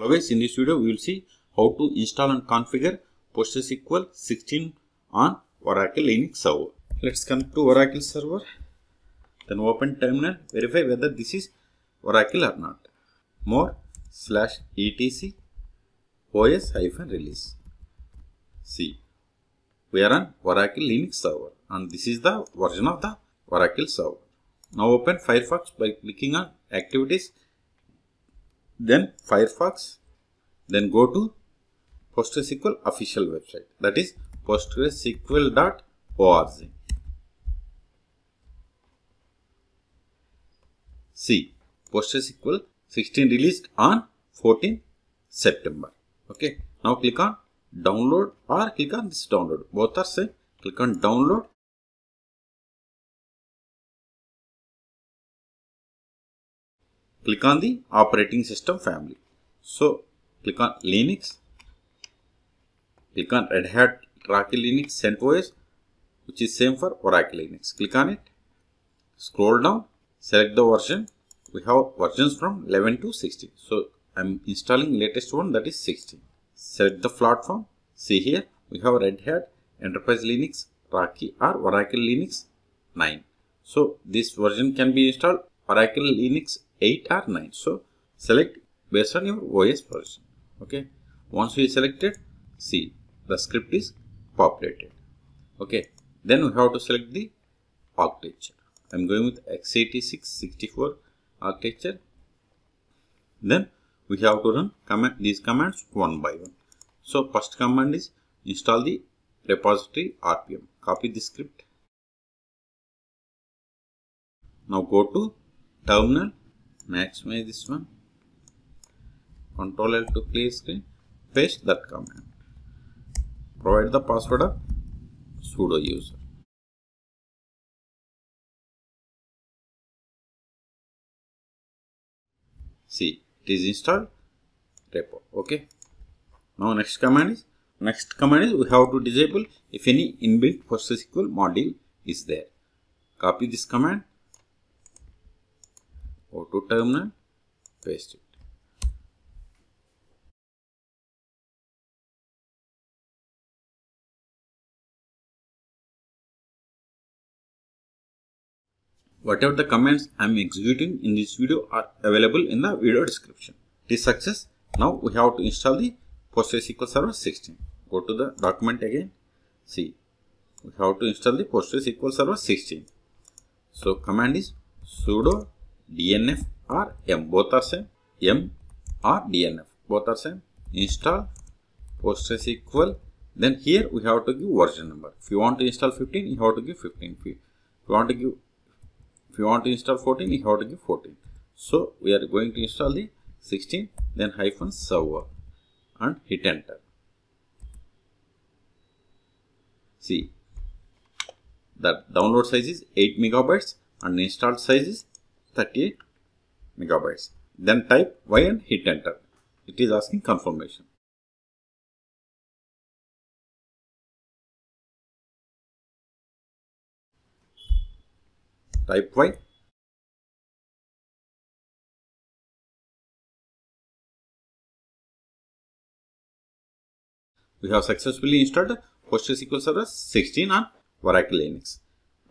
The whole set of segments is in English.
Hello guys, in this video we will see how to install and configure PostgreSQL 16 on Oracle Linux server. Let's connect to Oracle server. Then open terminal, verify whether this is Oracle or not. More slash etc os hyphen release. See, we are on Oracle Linux server and this is the version of the Oracle server. Now open Firefox by clicking on activities then Firefox, then go to PostgreSQL official website that is postgresql.org. See, PostgreSQL 16 released on 14 September. Okay, now click on download or click on this download. Both are same. Click on download click on the operating system family. So click on Linux, click on Red Hat Rocky Linux CentOS which is same for Oracle Linux. Click on it, scroll down, select the version. We have versions from 11 to 16. So I'm installing latest one that is 16. Select the platform. See here we have Red Hat Enterprise Linux Rocky or Oracle Linux 9. So this version can be installed Oracle Linux 8 or 9. So select based on your OS version. Okay. Once we selected, see the script is populated. Okay. Then we have to select the architecture. I am going with x86 64 architecture. Then we have to run command, these commands one by one. So first command is install the repository RPM. Copy the script. Now go to terminal maximize this one. Control L to clear screen. Paste that command. Provide the password of sudo user. See it is installed. Repo. Okay. Now next command is next command is we have to disable if any inbuilt PostgreSQL module is there. Copy this command to terminal paste it. Whatever the commands i am executing in this video are available in the video description. It is success now we have to install the PostgreSQL Server 16 go to the document again. See we have to install the PostgreSQL Server 16 so command is sudo dnf or yum both are same yum or dnf both are same install PostgreSQL then here we have to give version number. If you want to install 15 you have to give 15 if you want to give if you want to install 14 you have to give 14 so we are going to install the 16 then hyphen server and hit enter. See the download size is 8 megabytes and installed size is 38 megabytes. Then type Y and hit enter. It is asking confirmation. Type Y. We have successfully installed PostgreSQL Server 16 on Oracle Linux.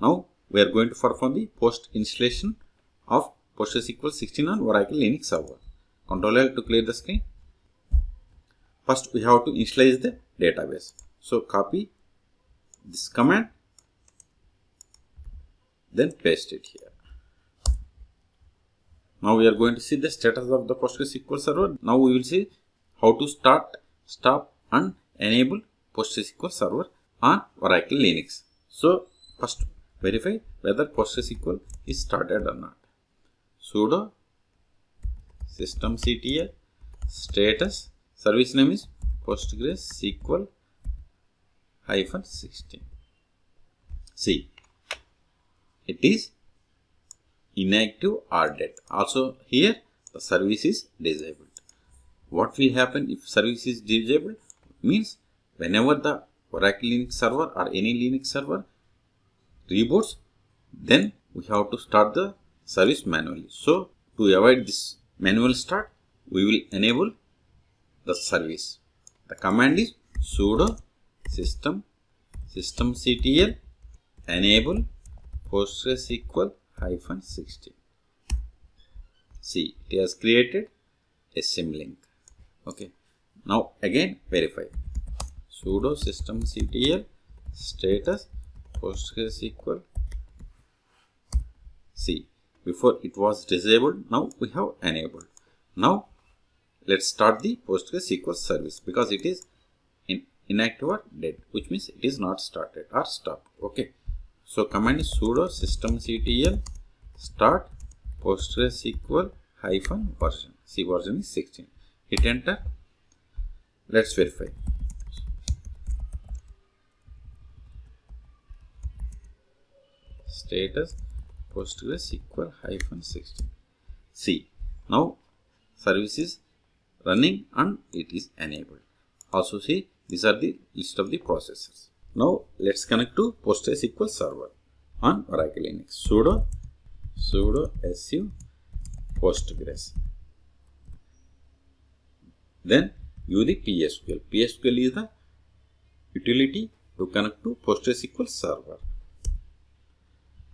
Now we are going to perform the post installation of PostgreSQL 16 on Oracle Linux server. Control L to clear the screen. First we have to initialize the database. So copy this command then paste it here. Now we are going to see the status of the PostgreSQL server. Now we will see how to start, stop and enable PostgreSQL server on Oracle Linux. So first verify whether PostgreSQL is started or not sudo systemctl status service name is postgresql hyphen 16 see it is inactive or dead also here the service is disabled. What will happen if service is disabled? Means whenever the oracle linux server or any linux server reboots then we have to start the service manually. So to avoid this manual start, we will enable the service. The command is sudo system systemctl enable PostgreSQL hyphen 16. See, it has created a symlink. Okay. Now again verify. sudo systemctl status PostgreSQL. See, before it was disabled, now we have enabled. Now let's start the PostgreSQL service because it is in inactive or dead, which means it is not started or stopped. Okay. So command is sudo systemctl start PostgreSQL hyphen version. See version is 16. Hit enter. Let's verify. Status PostgreSQL hyphen 16. See now service is running and it is enabled. Also see these are the list of the processes. Now let's connect to PostgreSQL server on Oracle Linux. sudo sudo su postgres. Then use the PSQL. PSQL is the utility to connect to PostgreSQL server.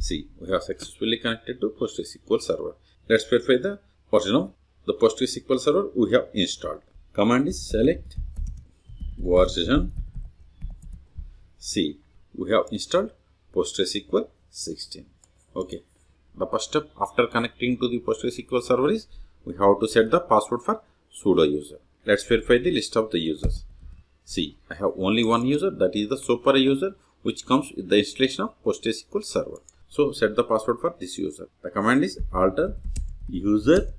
See, we have successfully connected to PostgreSQL server. Let's verify the version of the PostgreSQL server we have installed. Command is select version See, we have installed PostgreSQL 16. Okay. The first step after connecting to the PostgreSQL server is we have to set the password for sudo user. Let's verify the list of the users. See, I have only one user that is the super user which comes with the installation of PostgreSQL server. So set the password for this user. The command is alter user.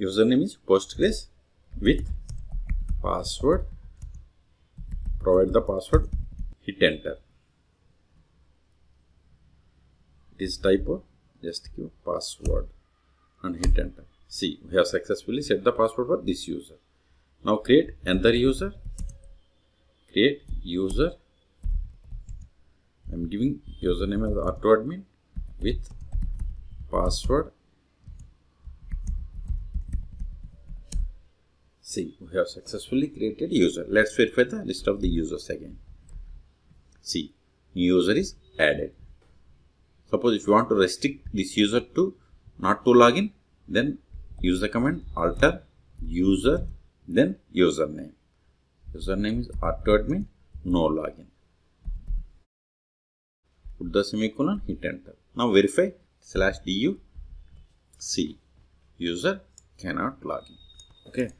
Username is postgres with password. Provide the password. Hit enter. It is typo just give password and hit enter. See we have successfully set the password for this user. Now create another user. Create user i'm giving username as r2admin with password See, we have successfully created user. Let's verify the list of the users again. See, new user is added. Suppose if you want to restrict this user to not to login, then use the command alter user, then username. Username is r2admin, no login. Put the semicolon, hit enter. Now verify slash du c user cannot login. Okay.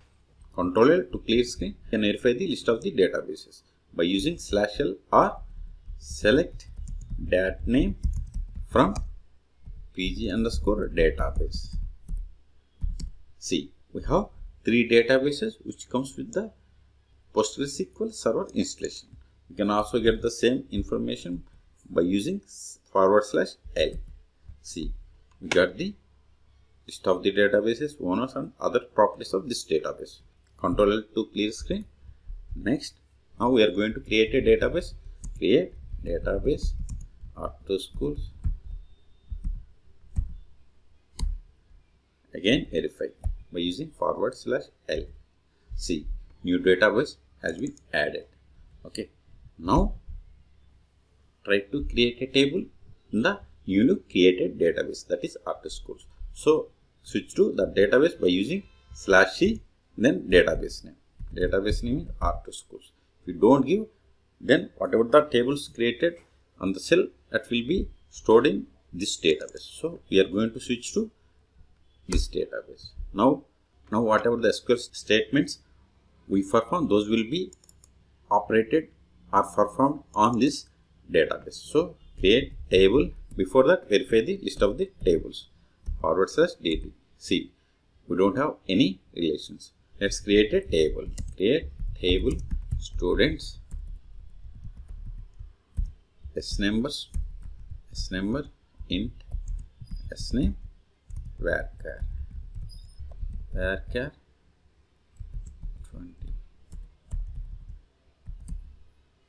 Control L to clear screen can verify the list of the databases by using slash L or select dat name from pg underscore database. See, we have three databases which comes with the PostgreSQL server installation. You can also get the same information by using forward slash L. See, we got the list of the databases, owners and other properties of this database. Control L to clear screen. Next, now we are going to create a database. Create database r2schools. Again verify by using forward slash L. See, new database has been added. Okay. Now try to create a table in the newly created database that is r2schools. So switch to the database by using slash c then database name. Database name is r2 schools if you don't give then whatever the tables created on the cell that will be stored in this database. So we are going to switch to this database. Now now whatever the sql statements we perform those will be operated are performed on this database. So create table. Before that verify the list of the tables. Forward slash dt see we don't have any relations. Let's create a table. Create table students. S numbers s number int s name varchar. Varchar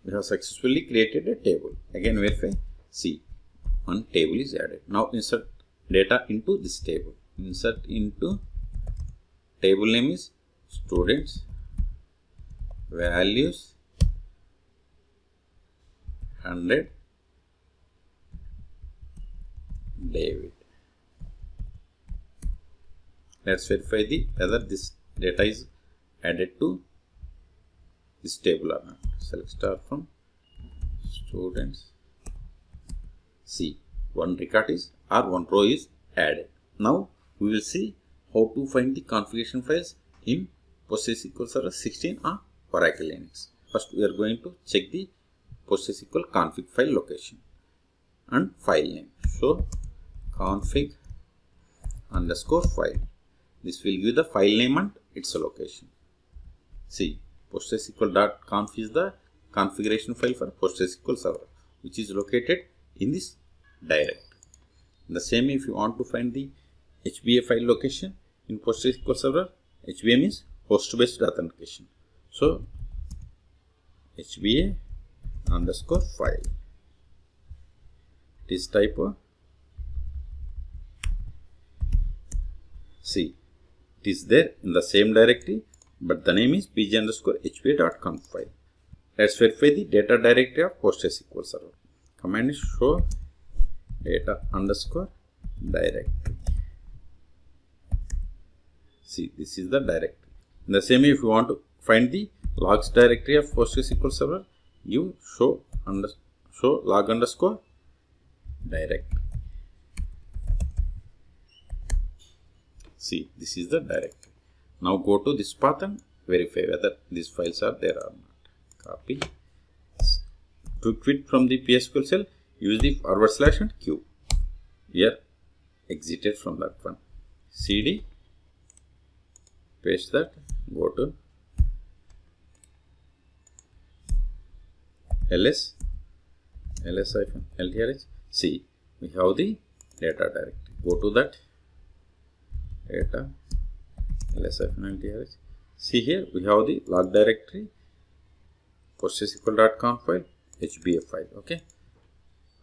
we have successfully created a table. Again verify see one table is added. Now insert data into this table. Insert into table name is students values 100 David. Let's verify the whether this data is added to this table or. Select star from students. See, one record is or one row is added. Now we will see how to find the configuration files in PostgreSQL Server 16 or Oracle Linux. First, we are going to check the PostgreSQL config file location and file name. So, config underscore file. This will give the file name and its location. See, PostgreSQL.conf is the configuration file for PostgreSQL Server, which is located in this directory. The same if you want to find the HBA file location in PostgreSQL Server, HBA means host-based authentication. So, HBA underscore file. This type see it is there in the same directory but the name is pg underscore hba.conf file. Let's verify the data directory of PostgreSQL Server. Command is show data underscore directory. See, this is the directory. In the same way, if you want to find the logs directory of PostgreSQL Server, you show under show log underscore directory. See, this is the directory. Now go to this path and verify whether these files are there or not. Copy. To quit from the PSQL shell, use the forward slash and Q. Here, exited from that one. CD, paste that, go to ls, ls hyphen ltrh. See, we have the data directory. Go to that data ls hyphen ltrh. See here, we have the log directory, PostgreSQL.conf file, HBA file. Okay,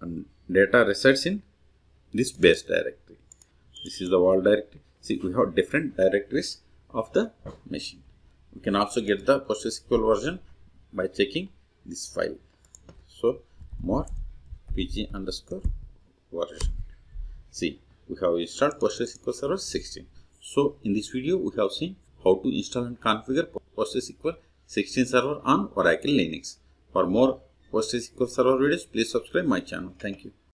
and data resides in this base directory. This is the wall directory. See, we have different directories of the machine. We can also get the PostgreSQL version by checking this file. So, more pg underscore version. See, we have installed PostgreSQL Server 16. So, in this video, we have seen how to install and configure PostgreSQL 16 server on Oracle Linux. For more PostgreSQL Server videos, please subscribe my channel. Thank you.